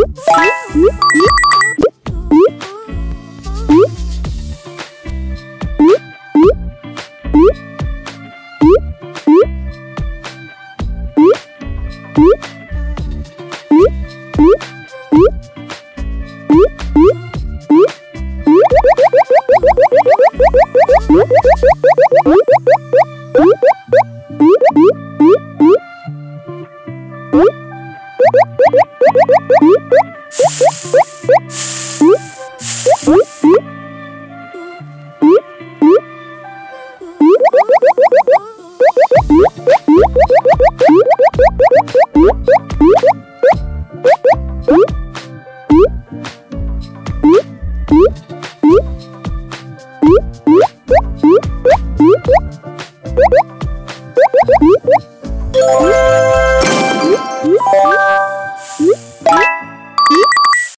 Whoop.